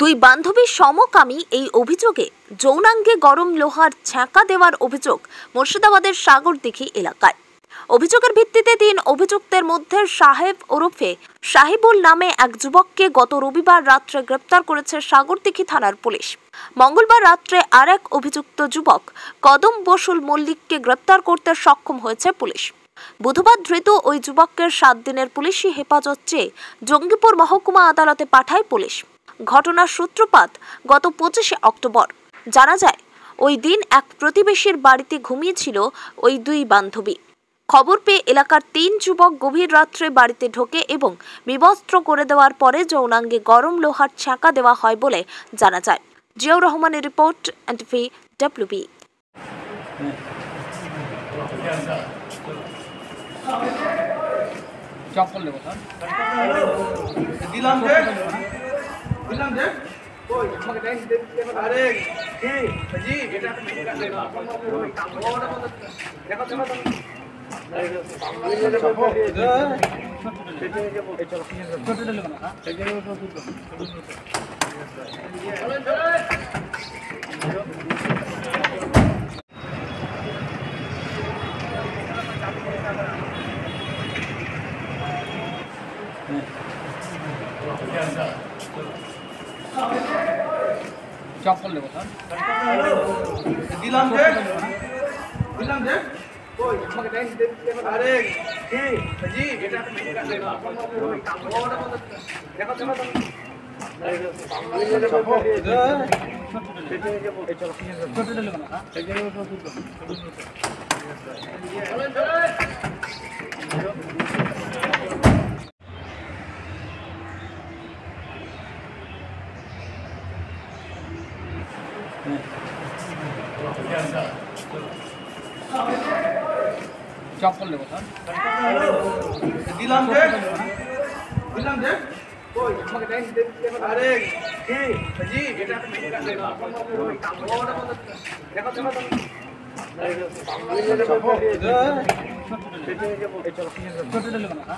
দুই বান্ধবী সমকামী এই অভিযোগে যৌনাঙ্গে গরম লোহার ছ্যাঁকা দেওয়ার অভিযোগ মুর্শিদাবাদের সাগরদিঘি এলাকায়। অভিযোগের ভিত্তিতে তিন অভিযুক্তের মধ্যে সাহেব ওরফে সাহিবুল নামে এক যুবককে গত রবিবার রাত্রে গ্রেপ্তার করেছে সাগরদিঘি থানার পুলিশ। মঙ্গলবার রাত্রে আর এক অভিযুক্ত যুবক কদম বসুল মল্লিককে গ্রেপ্তার করতে সক্ষম হয়েছে পুলিশ। বুধবার ধৃত ওই যুবককে সাত দিনের পুলিশি হেফাজত চেয়ে জঙ্গিপুর মহকুমা আদালতে পাঠায় পুলিশ। ঘটনার সূত্রপাত গত পঁচিশে অক্টোবর। জানা যায় ওই দিন এক প্রতিবেশীর বাড়িতে ঘুমিয়েছিল ওই দুই বান্ধবী। খবর পেয়ে এলাকার তিন যুবক গভীর রাত্রে বাড়িতে ঢোকে এবং বিবস্ত্র করে দেওয়ার পরে যৌনাঙ্গে গরম লোহার ছ্যাঁকা দেওয়া হয় বলে জানা যায়। জিয়াউর রহমানের রিপোর্ট এনটিভি ডাব্লিউবি চপ্পল নেব দিলাম যে দিলাম যে আরে কি জি ছোটটা নেবো না স্যার চপ্পল নেবো স্যার দিলাম যে দিলাম যে আরে কি জি ছোটটা নেবো চপ্পল নেবো স্যার দিলাম যে দিলাম যে আরে কি জি ছোটটা নেবো না স্যার